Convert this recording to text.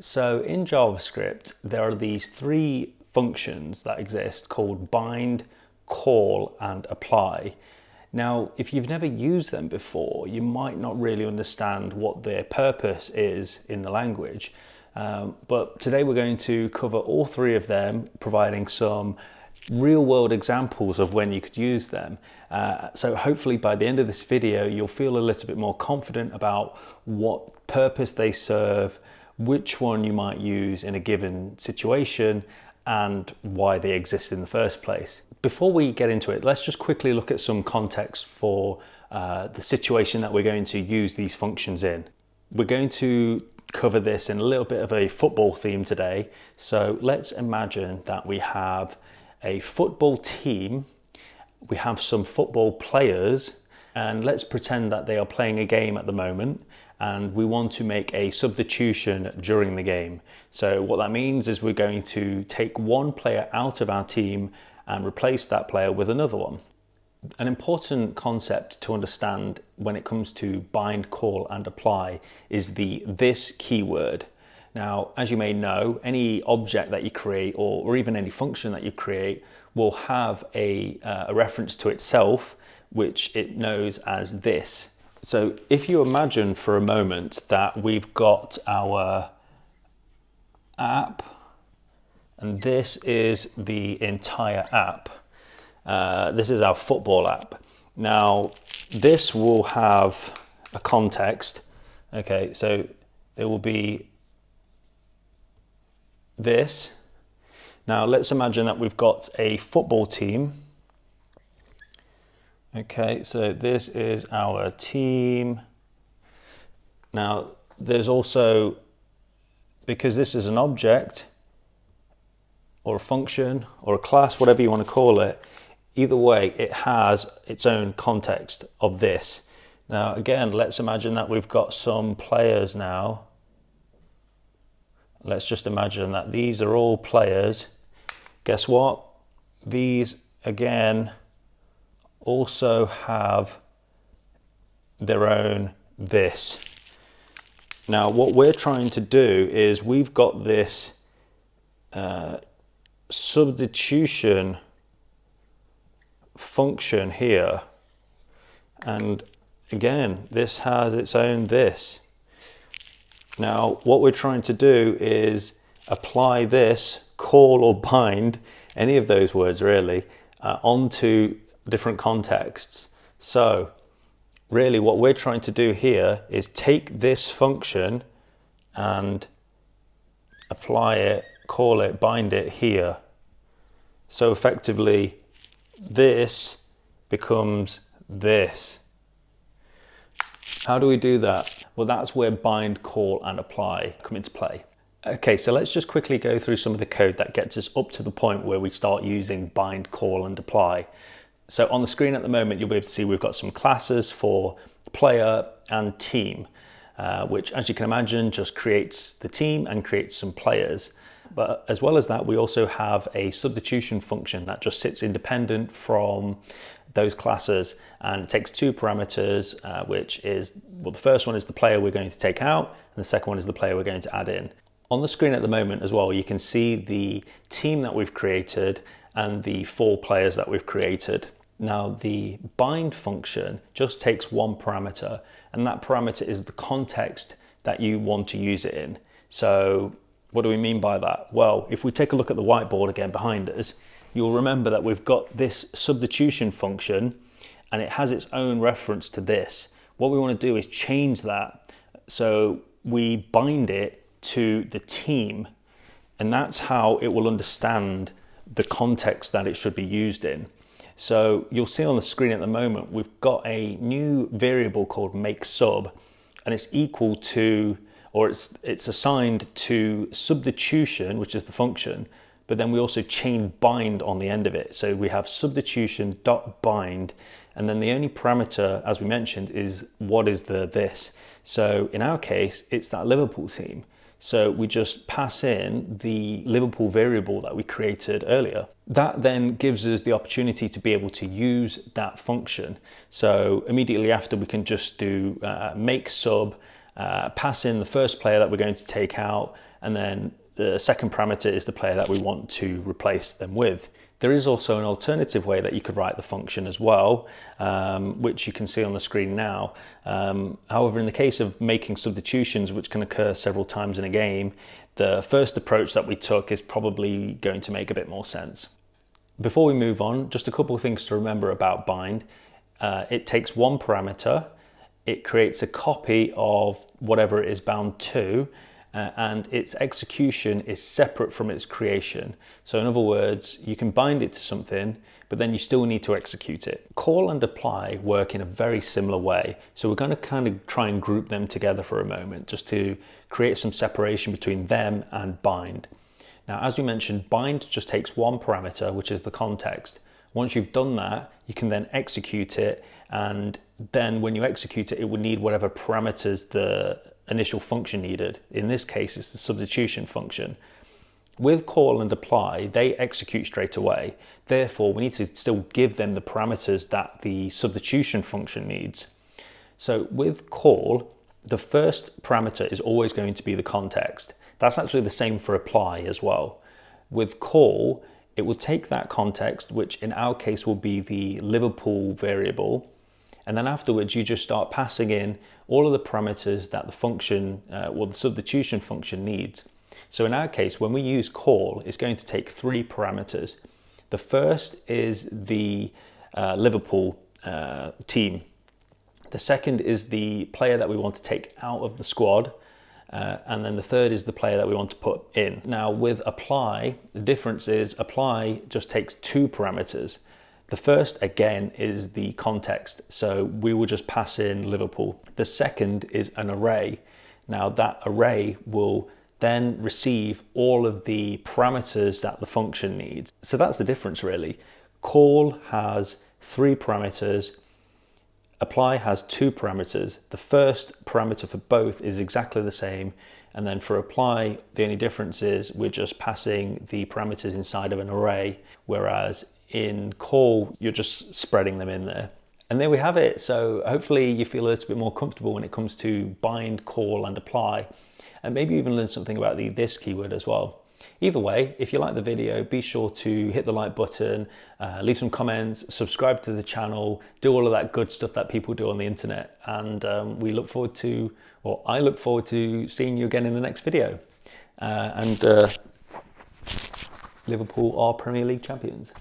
So in JavaScript, there are these three functions that exist called bind, call, and apply. Now, if you've never used them before, you might not really understand what their purpose is in the language. Um, but today we're going to cover all three of them, providing some real world examples of when you could use them. Uh, so hopefully by the end of this video, you'll feel a little bit more confident about what purpose they serve, which one you might use in a given situation, and why they exist in the first place. Before we get into it, let's just quickly look at some context for uh, the situation that we're going to use these functions in. We're going to cover this in a little bit of a football theme today. So let's imagine that we have a football team, we have some football players, and let's pretend that they are playing a game at the moment and we want to make a substitution during the game. So what that means is we're going to take one player out of our team and replace that player with another one. An important concept to understand when it comes to bind, call, and apply is the this keyword. Now, as you may know, any object that you create or, or even any function that you create will have a, uh, a reference to itself, which it knows as this. So if you imagine for a moment that we've got our app and this is the entire app. Uh, this is our football app. Now, this will have a context. Okay, so there will be this. Now, let's imagine that we've got a football team. Okay, so this is our team. Now, there's also, because this is an object, or a function or a class, whatever you want to call it, either way, it has its own context of this. Now, again, let's imagine that we've got some players now. Let's just imagine that these are all players. Guess what? These, again, also have their own this. Now, what we're trying to do is we've got this uh, substitution function here. And again, this has its own this. Now, what we're trying to do is apply this, call or bind, any of those words really, uh, onto different contexts. So really what we're trying to do here is take this function and apply it call it, bind it here. So effectively, this becomes this. How do we do that? Well, that's where bind, call, and apply come into play. Okay, so let's just quickly go through some of the code that gets us up to the point where we start using bind, call, and apply. So on the screen at the moment, you'll be able to see we've got some classes for player and team, uh, which as you can imagine, just creates the team and creates some players. But as well as that, we also have a substitution function that just sits independent from those classes and it takes two parameters, uh, which is, well, the first one is the player we're going to take out and the second one is the player we're going to add in. On the screen at the moment as well, you can see the team that we've created and the four players that we've created. Now the bind function just takes one parameter and that parameter is the context that you want to use it in. So what do we mean by that? Well, if we take a look at the whiteboard again behind us, you'll remember that we've got this substitution function and it has its own reference to this. What we want to do is change that so we bind it to the team and that's how it will understand the context that it should be used in. So you'll see on the screen at the moment, we've got a new variable called make sub and it's equal to or it's, it's assigned to substitution, which is the function, but then we also chain bind on the end of it. So we have substitution dot bind, and then the only parameter, as we mentioned, is what is the this. So in our case, it's that Liverpool team. So we just pass in the Liverpool variable that we created earlier. That then gives us the opportunity to be able to use that function. So immediately after we can just do uh, make sub uh, pass in the first player that we're going to take out, and then the second parameter is the player that we want to replace them with. There is also an alternative way that you could write the function as well, um, which you can see on the screen now. Um, however, in the case of making substitutions, which can occur several times in a game, the first approach that we took is probably going to make a bit more sense. Before we move on, just a couple of things to remember about bind. Uh, it takes one parameter, it creates a copy of whatever it is bound to, uh, and its execution is separate from its creation. So in other words, you can bind it to something, but then you still need to execute it. Call and apply work in a very similar way. So we're going to kind of try and group them together for a moment, just to create some separation between them and bind. Now, as we mentioned, bind just takes one parameter, which is the context. Once you've done that, you can then execute it. And then when you execute it, it will need whatever parameters the initial function needed. In this case, it's the substitution function. With call and apply, they execute straight away. Therefore, we need to still give them the parameters that the substitution function needs. So with call, the first parameter is always going to be the context. That's actually the same for apply as well. With call, it will take that context, which in our case will be the Liverpool variable, and then afterwards you just start passing in all of the parameters that the function uh, or the substitution function needs. So in our case, when we use call, it's going to take three parameters. The first is the uh, Liverpool uh, team. The second is the player that we want to take out of the squad. Uh, and then the third is the player that we want to put in. Now with apply, the difference is apply just takes two parameters. The first, again, is the context. So we will just pass in Liverpool. The second is an array. Now that array will then receive all of the parameters that the function needs. So that's the difference really. Call has three parameters, apply has two parameters. The first parameter for both is exactly the same. And then for apply, the only difference is we're just passing the parameters inside of an array, whereas in call, you're just spreading them in there. And there we have it. So hopefully you feel a little bit more comfortable when it comes to bind, call and apply. And maybe even learn something about the this keyword as well. Either way, if you like the video, be sure to hit the like button, uh, leave some comments, subscribe to the channel, do all of that good stuff that people do on the internet. And um, we look forward to, or I look forward to seeing you again in the next video. Uh, and uh, Liverpool are Premier League champions.